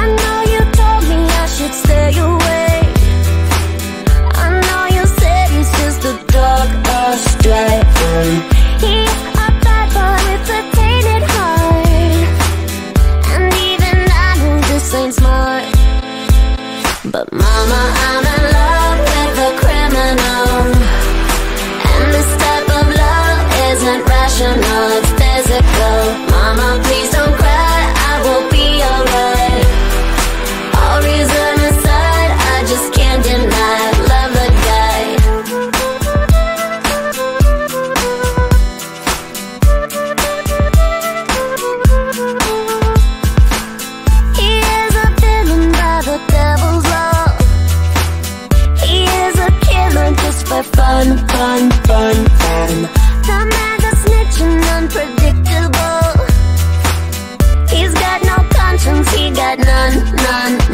I know you told me I should stay away. I know you said He's a bad boy with a heart. And even I know this ain't smart. But mama, I'm none.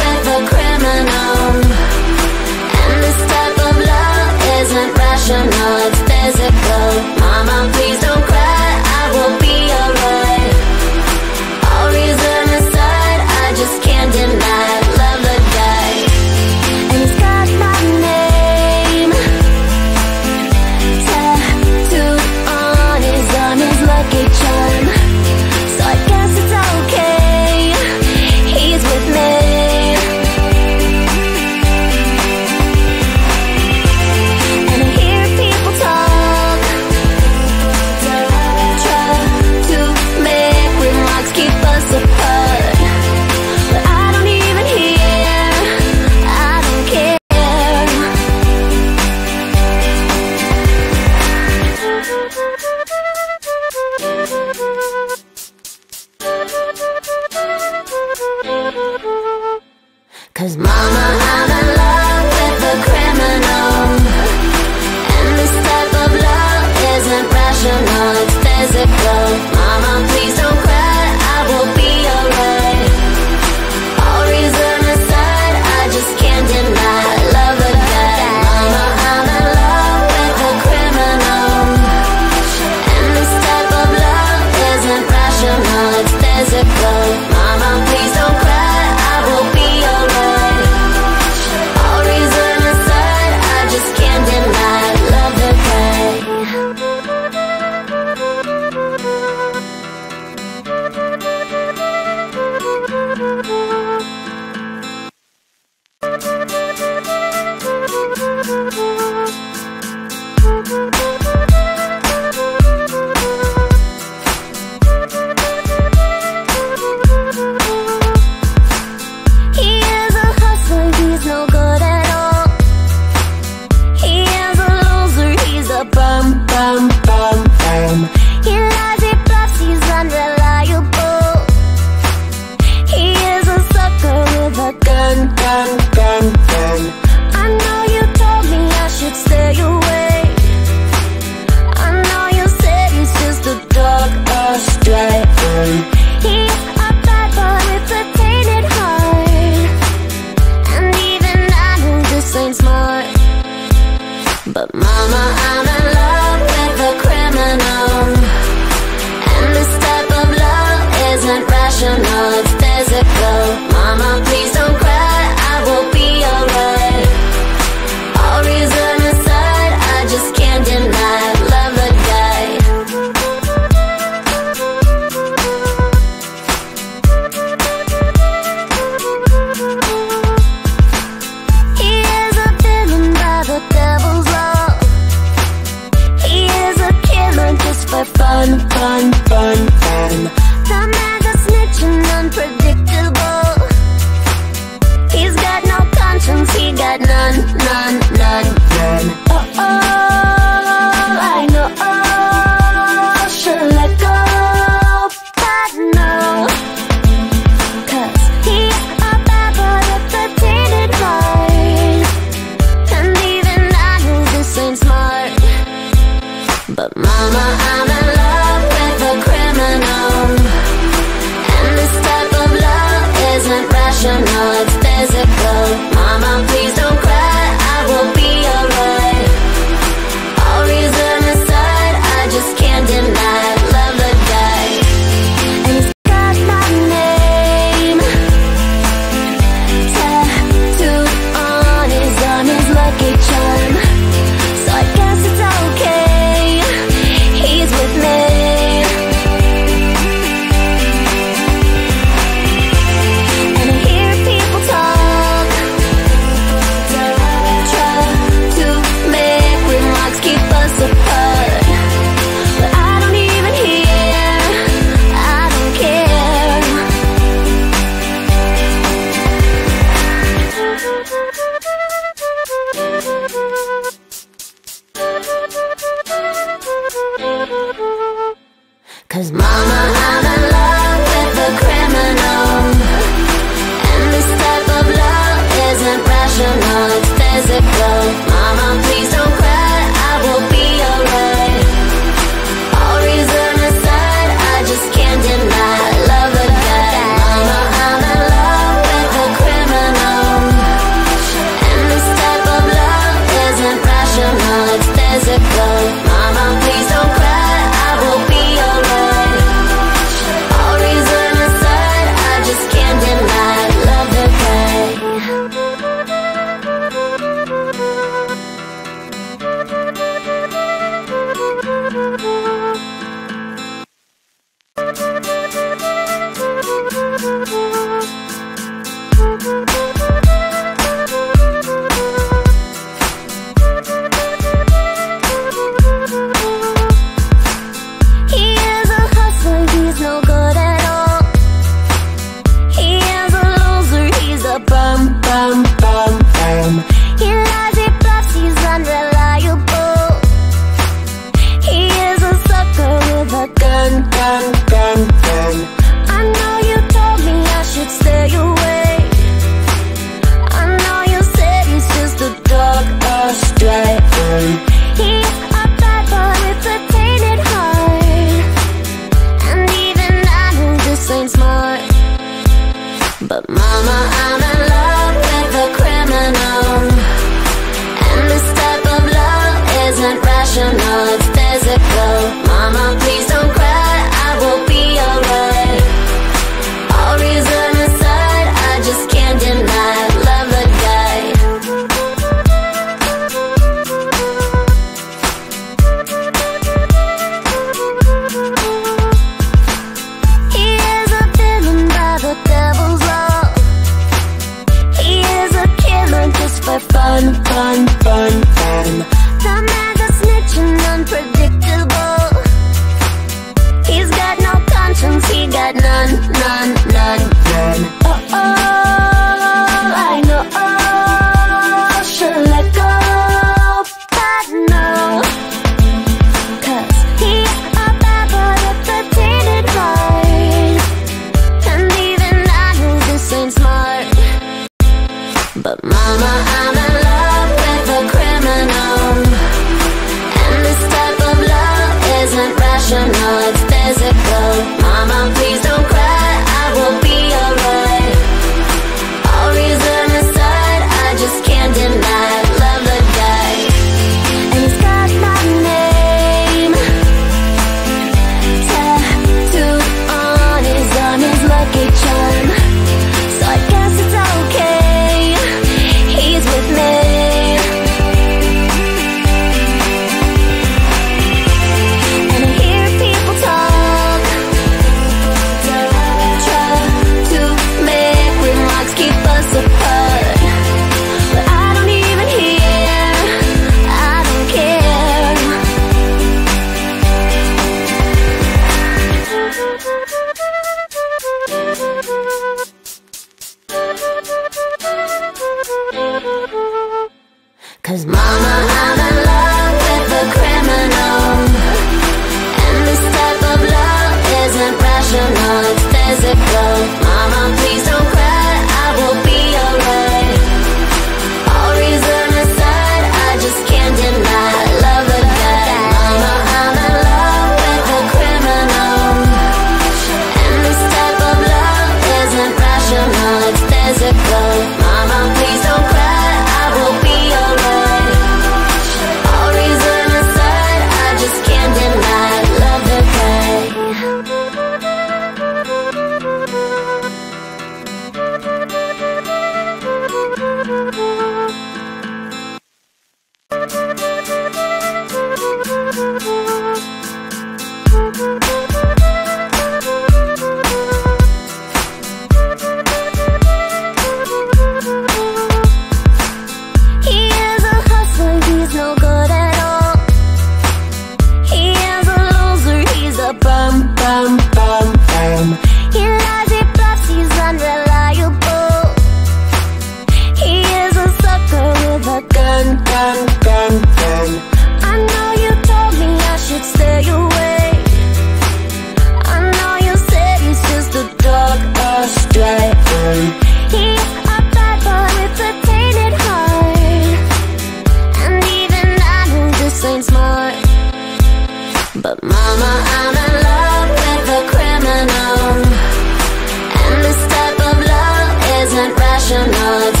emotional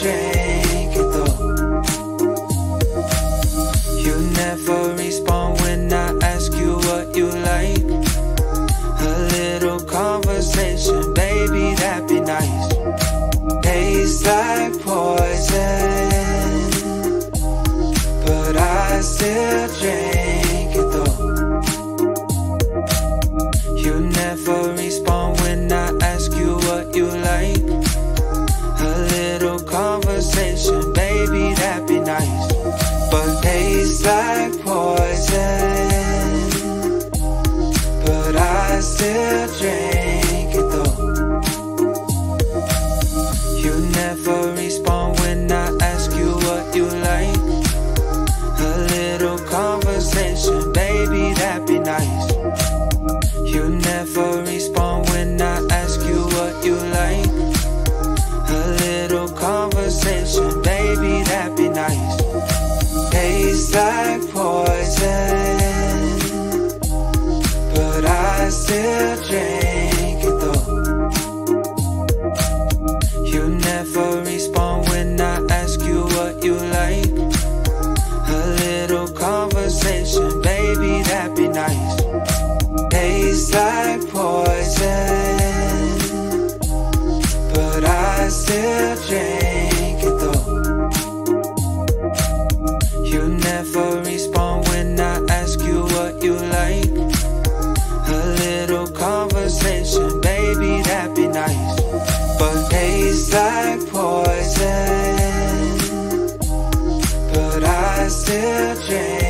Still still drink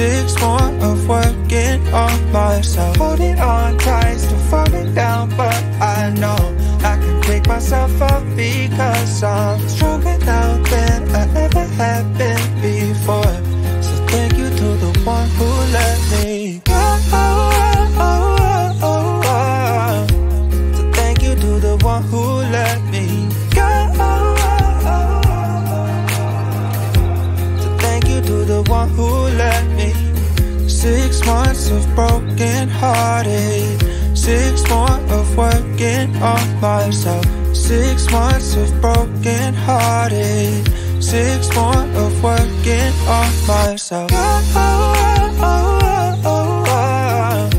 Six more of working on myself. Holding on tight, still falling down, but I know I can pick myself up because I'm stronger now than I ever have been before. Of broken hearted. Six more of working on myself. Six months of broken hearted. Six more of working on myself. Oh, oh, oh, oh, oh.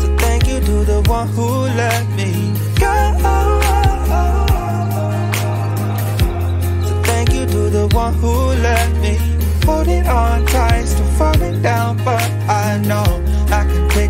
So thank you to the one who let me go. So thank you to the one who let me hold it on tight, still falling down, but I know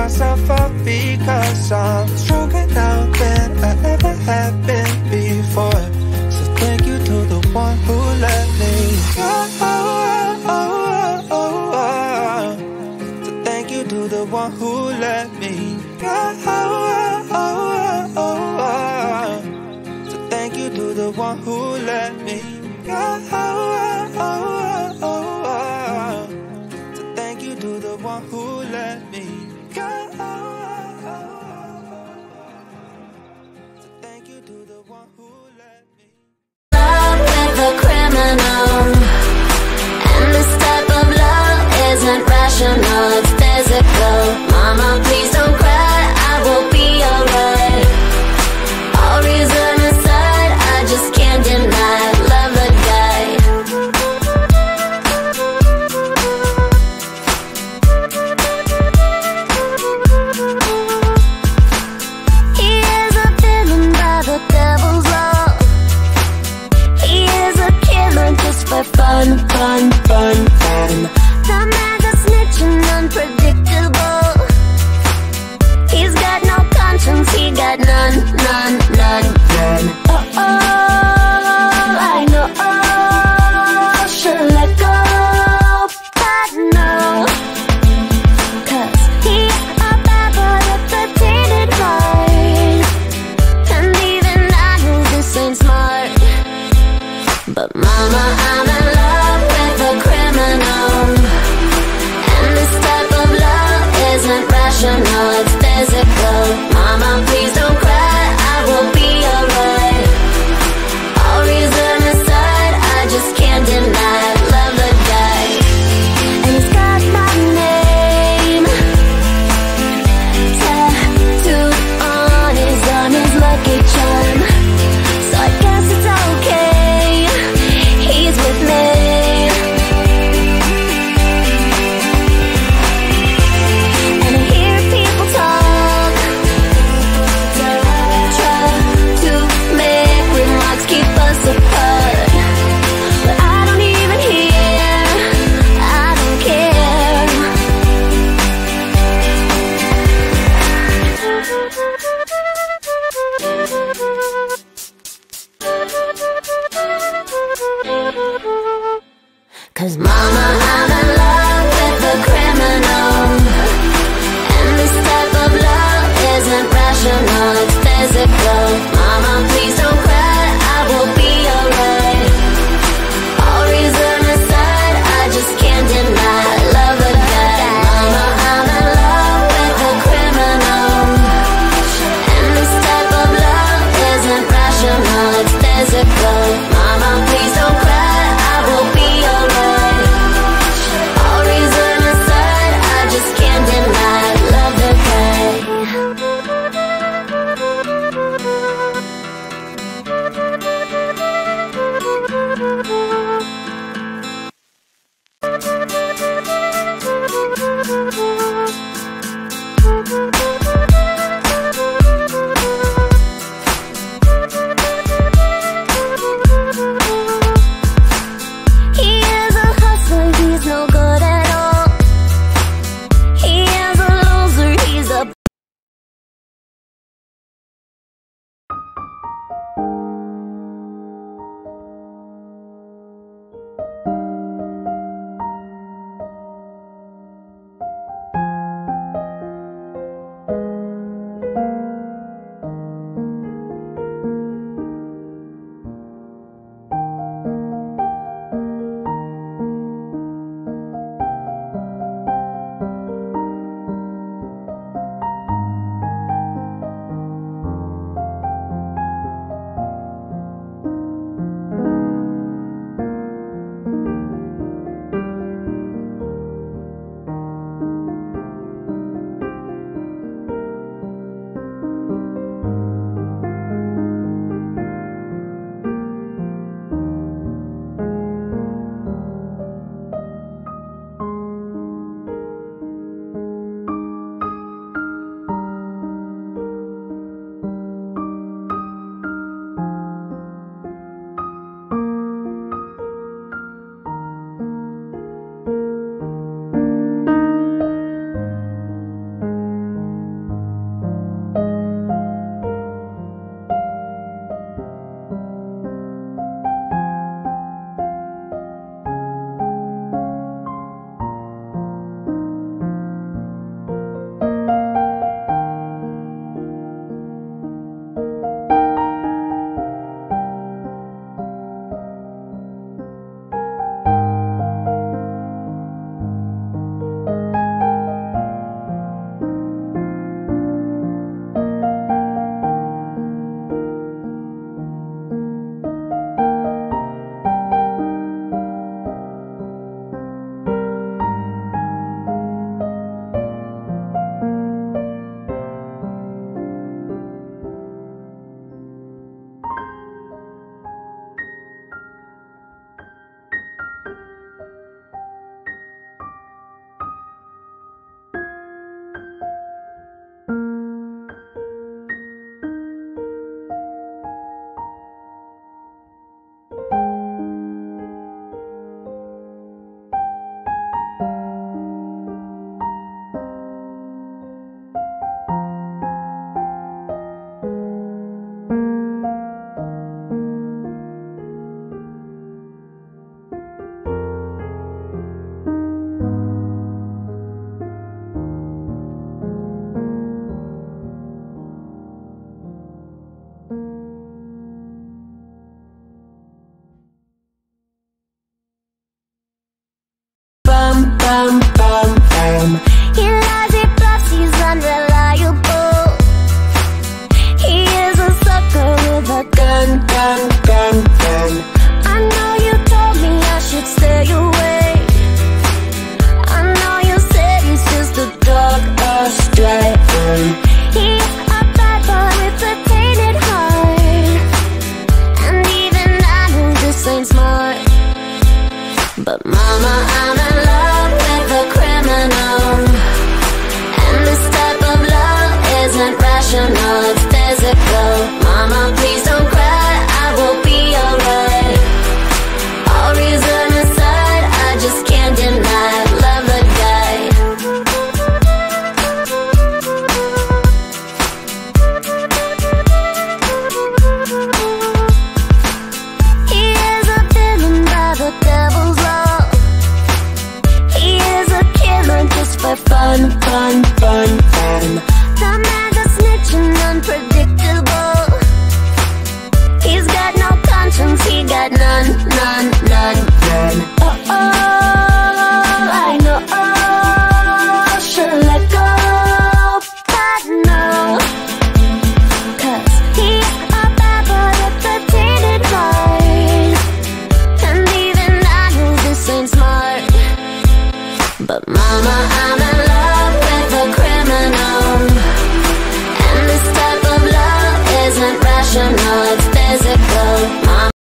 myself up because I'm stronger now than I ever have been for fun, fun, fun, fun. The man's a snitch and unpredictable. He's got no conscience, he got none, none, none, none.